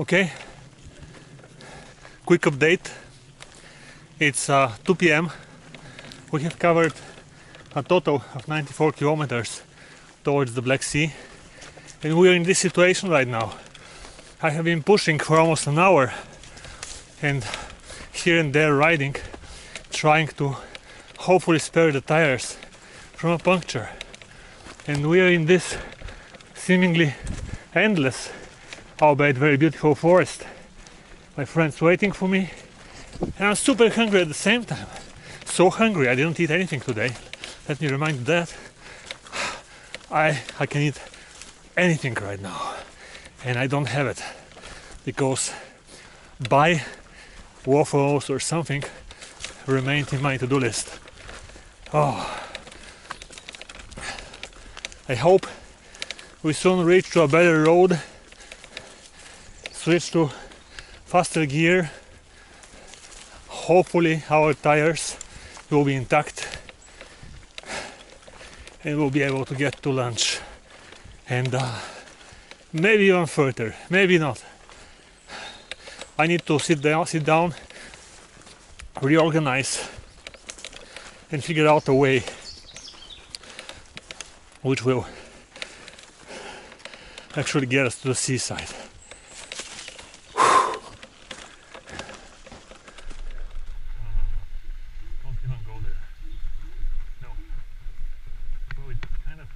Okay. Quick update. It's uh, 2 p.m. We have covered a total of 94 kilometers towards the Black Sea, and we are in this situation right now. I have been pushing for almost an hour, and here and there riding, trying to hopefully spare the tires from a puncture. And we are in this seemingly endless, albeit very beautiful forest. My friend's waiting for me, and I'm super hungry at the same time. So hungry, I didn't eat anything today. Let me remind that I I can eat anything right now, and I don't have it because buy waffles or something remained in my to-do list. Oh, I hope we soon reach to a better road, switch to faster gear. Hopefully our tires will be intact and we'll be able to get to lunch and uh, maybe even further, maybe not. I need to sit down, sit down, reorganize, and figure out a way which will actually get us to the seaside. Don't even go there. No. Well, it kind of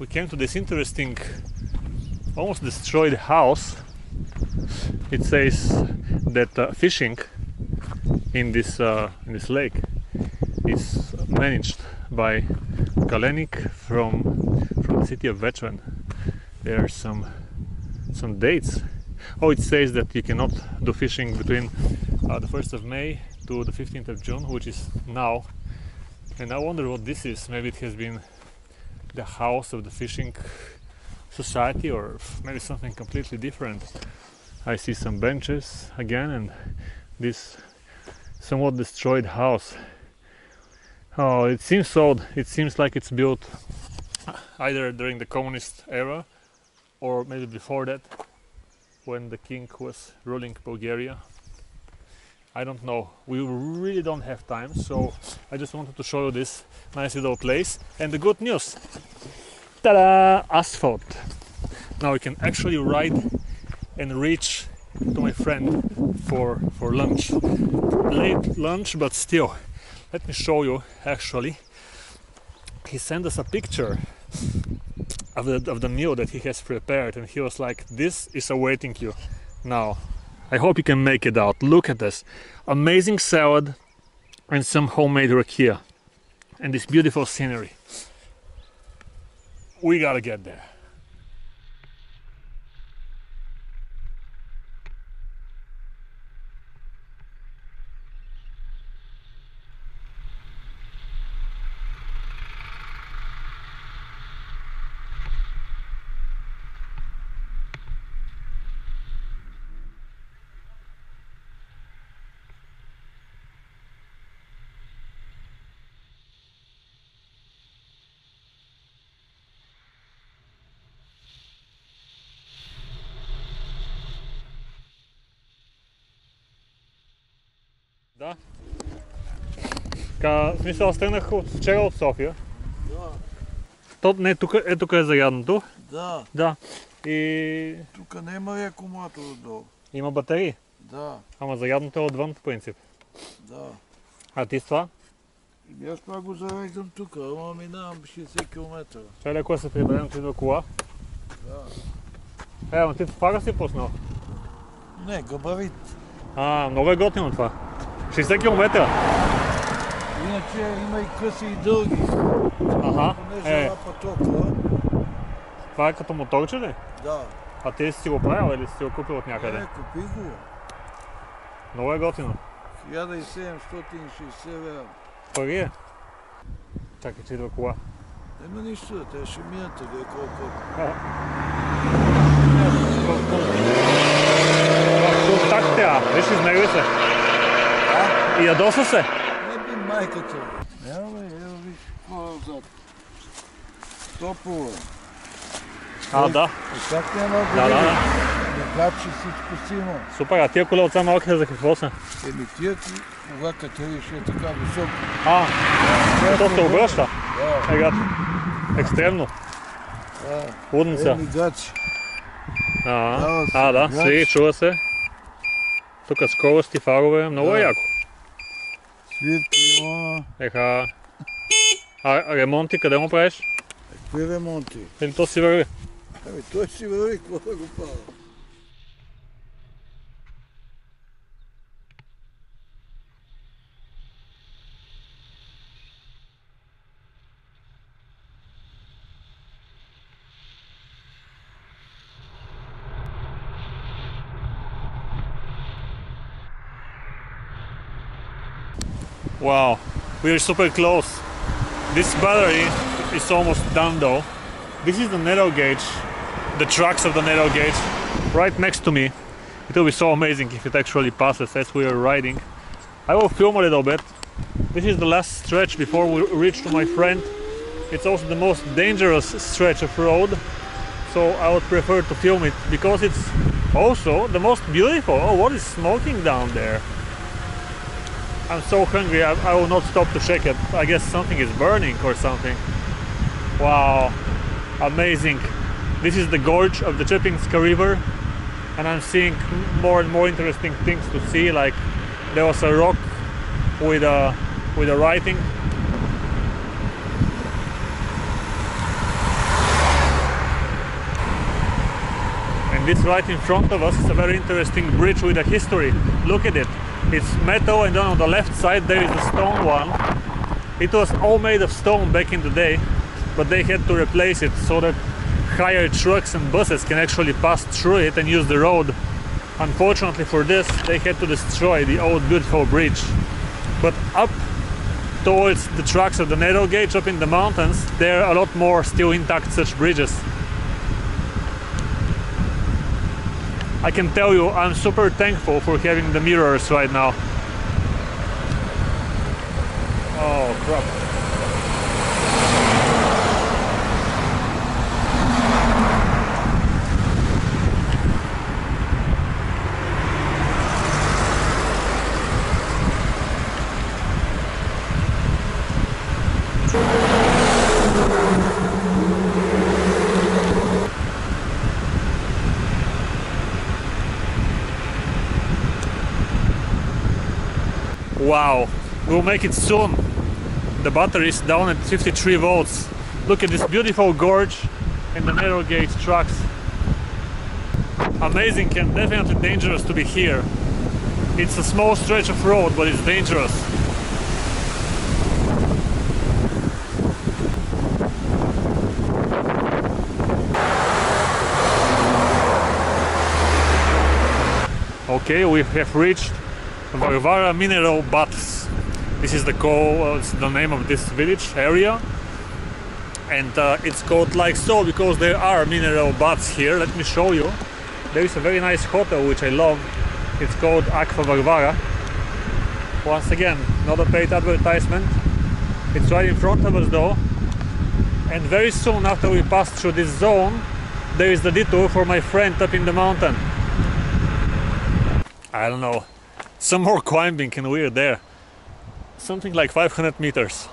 we came to this interesting, almost destroyed house. It says that uh, fishing in this uh, in this lake is managed by Kalenik from from the city of Vetren. There are some some dates. Oh, it says that you cannot do fishing between uh, the 1st of May to the 15th of June, which is now. And I wonder what this is. Maybe it has been the house of the fishing society or maybe something completely different. I see some benches again and this somewhat destroyed house. Oh, it seems old. It seems like it's built either during the communist era or maybe before that when the king was ruling Bulgaria. I don't know. We really don't have time, so I just wanted to show you this nice little place. And the good news ta-da! Asphalt. Now we can actually ride and reach to my friend for for lunch. Late lunch, but still. Let me show you actually. He sent us a picture of the, of the meal that he has prepared and he was like this is awaiting you now I hope you can make it out. Look at this. Amazing salad and some homemade rakia. And this beautiful scenery. We gotta get there. Ка, в смисъл, стигнах от- вчера от София. Да, То, не, тук, е, тук е зарядното. да. Да. И Тук няма акумулатор отдолу. има батерии. Да, Ама зарядното е отвън по принцип. да. А ти с това? И аз това го зареждам тук, ама минавам 60 км. Ще леко се приберем, че идва кола. Да. Е, ама ти фара си пуснал. Не, габарит. А, много е готино това. 60 км. Иначе има и къси и дълги. Аха. Понеже Е, е. толкова. това е като моторче ли? Да. А ти си го правил или си го купил от някъде? Е, купи го. Много е готино. 1760 лева. Пари е. Чакай, че идва кола. Нема нищо, те ще минат къде колко. В контакт тя. Виж, измерили се. И ядоса се. Не би майката. Няма бе, ево виж какво е отзад. Топло е. А, да. И как няма да Да, да, да. Не капши всичко си има. Супер, а тия колелца малки за какво са? Еми тия ти, кога катериш е така високо. А, то се обръща. Да, Ега, екстремно. да. Лудница. Еми гачи. А, да, свири, чува се. Тук скорости, фарове, много е Да. яко. Свирки има. Еха. А ремонти къде му правиш? Какви ремонти? Или то си върви? Ами той си върви, какво да го пада? Wow, we are super close. This battery is almost done though. This is the narrow gauge, the tracks of the narrow gauge, right next to me. It will be so amazing if it actually passes as we are riding. I will film a little bit. This is the last stretch before we reach to my friend. It's also the most dangerous stretch of road, so I would prefer to film it because it's also the most beautiful. Oh, what is smoking down there? I'm so hungry, I, I will not stop to check it. I guess something is burning or something. Wow, amazing. This is the gorge of the Chepinska River, and I'm seeing more and more interesting things to see. Like there was a rock with a with a writing. And this right in front of us is a very interesting bridge with a history. Look at it. It's metal and then on the left side there is a stone one. It was all made of stone back in the day, but they had to replace it so that higher trucks and buses can actually pass through it and use the road. Unfortunately for this, they had to destroy the old beautiful bridge. But up towards the tracks of the narrow gauge up in the mountains, there are a lot more still intact such bridges. I can tell you I'm super thankful for having the mirrors right now. Oh crap. Wow, we'll make it soon. The battery is down at 53 volts. Look at this beautiful gorge and the narrow gauge trucks. Amazing and definitely dangerous to be here. It's a small stretch of road, but it's dangerous. Okay, we have reached Varvara Mineral Baths. This is the call, uh, it's the name of this village area, and uh, it's called like so because there are mineral baths here. Let me show you. There is a very nice hotel which I love. It's called Aqua Varvara. Once again, not a paid advertisement. It's right in front of us though, and very soon after we pass through this zone, there is the detour for my friend up in the mountain. I don't know, some more climbing and we're there. Something like 500 meters.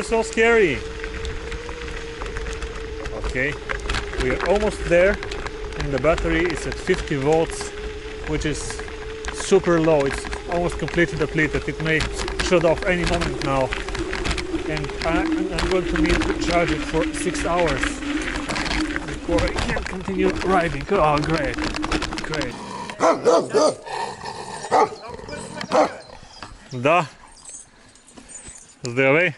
You're so scary. Okay, we are almost there, and the battery is at 50 volts, which is super low. It's almost completely depleted. It may shut off any moment now. And I, I'm going to need to charge it for six hours before I can continue riding. Oh, great, great. Да. Здравей.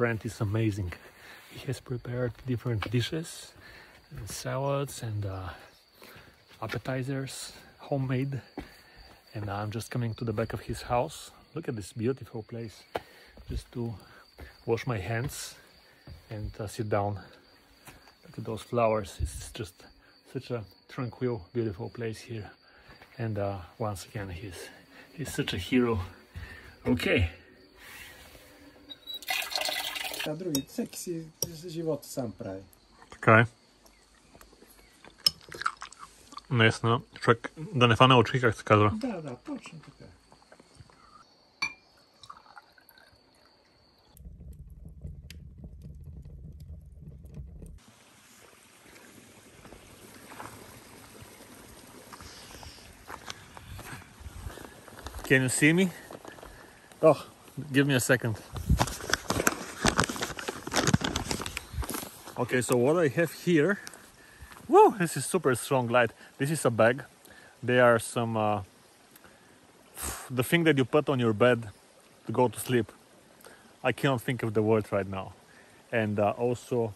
Friend is amazing. He has prepared different dishes, and salads and uh, appetizers, homemade. And I'm just coming to the back of his house. Look at this beautiful place. Just to wash my hands and uh, sit down. Look at those flowers. It's just such a tranquil, beautiful place here. And uh, once again, he's he's such a hero. Okay. А другите, всеки си живота сам прави. Така е. Наистина, човек да не фане очи, как се казва. Да, да, точно така. Can you see me? Oh, give me a second. Okay, so what I have here, whoa, this is super strong light. This is a bag. There are some, uh, the thing that you put on your bed to go to sleep. I cannot think of the word right now. And uh, also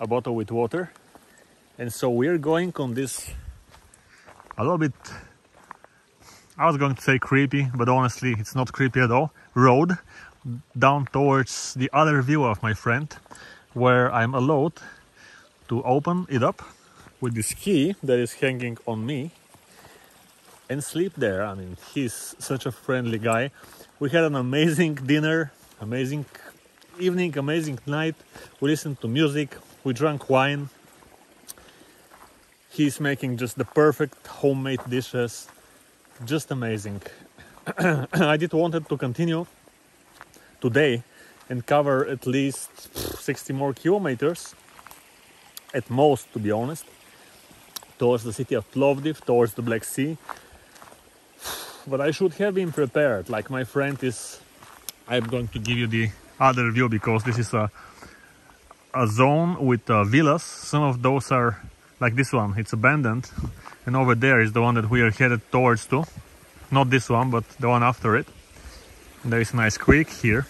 a bottle with water. And so we're going on this a little bit I was going to say creepy, but honestly, it's not creepy at all. Road down towards the other view of my friend, where I'm allowed to open it up with this key that is hanging on me and sleep there. I mean, he's such a friendly guy. We had an amazing dinner, amazing evening, amazing night. We listened to music, we drank wine. He's making just the perfect homemade dishes just amazing. I did wanted to continue today and cover at least 60 more kilometers at most to be honest towards the city of Plovdiv towards the Black Sea. But I should have been prepared. Like my friend is I'm going to give you the other view because this is a a zone with uh, villas. Some of those are like this one it's abandoned. And over there is the one that we are headed towards to. Not this one but the one after it. There is a nice creek here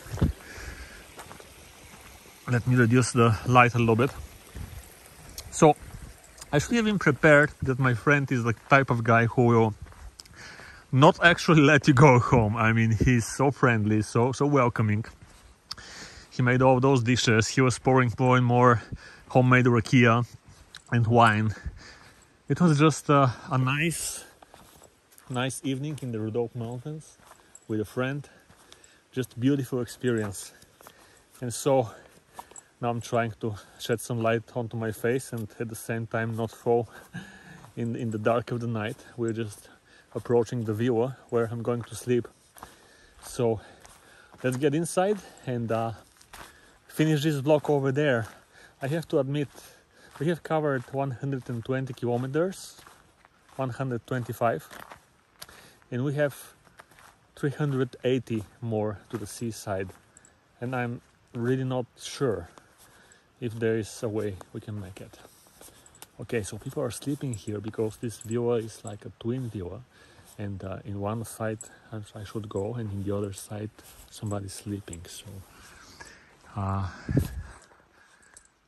let me reduce the light a little bit. So I should have been prepared that my friend is the type of guy who will not actually let you go home. I mean he's so friendly so so welcoming. He made all those dishes. He was pouring more and more homemade rakia and wine. It was just a nice nice evening in the Rhodope Mountains with a friend. Just beautiful experience. And so now I'm trying to shed some light onto my face and at the same time not fall in in the dark of the night. We're just approaching the villa where I'm going to sleep. So let's get inside and uh, finish this vlog over there. I have to admit we have covered 120 kilometers 125 and we have 380 more to the seaside. And I'm really not sure if there is a way we can make it okay so people are sleeping here because this villa is like a twin villa and uh, in one side I should go and in the other side somebody's sleeping so uh,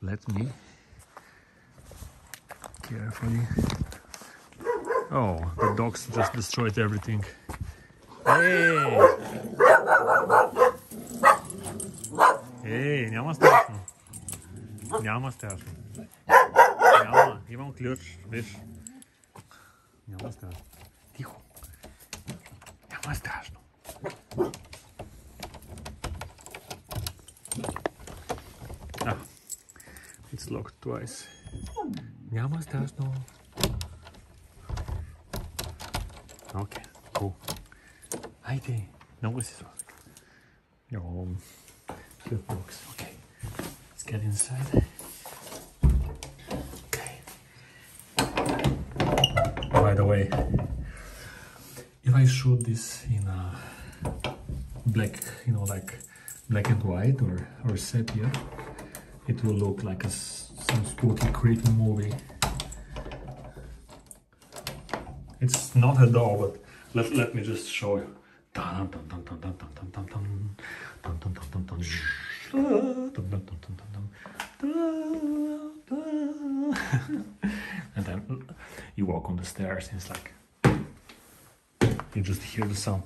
let me carefully. Oh, the dogs just destroyed everything. Hey! Ej, няма страшно. Няма страшно. Няма, имам ключ, виж. Няма страшно. Тихо. Няма страшно. Ah, it's locked twice. Няма страшно. Окей, cool. Ай, Heidi. No, this is Your cute box. Get inside. Okay. By the way, if I shoot this in a black, you know, like black and white or, or sepia, it will look like a, some spooky, creepy movie. It's not at all, but let, let me just show you. And then you walk on the stairs and it's like you just hear the sound.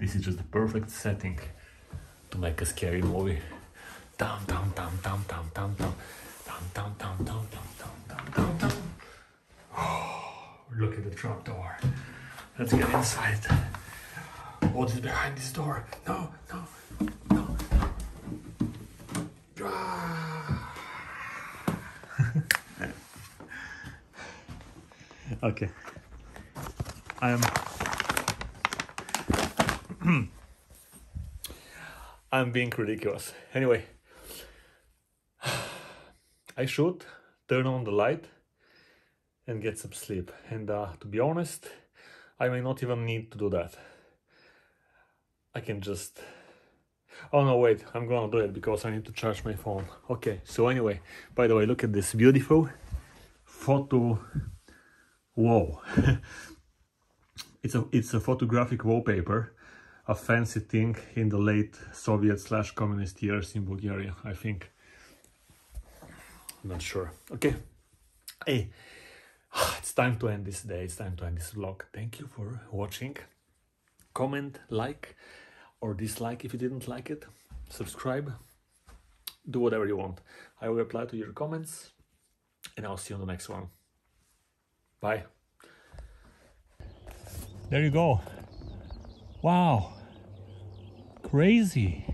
this is just the perfect setting to make a scary movie. Down, down, down, down, down, down, down, down, down, down, down, down, down, down, down. Oh, look at the trap door. Let's get inside. What is behind this door? No, no, no. Okay. I'm I'm being ridiculous. Anyway, I should turn on the light and get some sleep. And uh, to be honest, I may not even need to do that. I can just. Oh no, wait, I'm gonna do it because I need to charge my phone. Okay, so anyway, by the way, look at this beautiful photo wall. it's a it's a photographic wallpaper a fancy thing in the late Soviet slash communist years in Bulgaria, I think. I'm not sure. Okay. Hey, it's time to end this day. It's time to end this vlog. Thank you for watching. Comment, like, or dislike if you didn't like it. Subscribe. Do whatever you want. I will reply to your comments, and I'll see you on the next one. Bye. There you go. Wow. Crazy.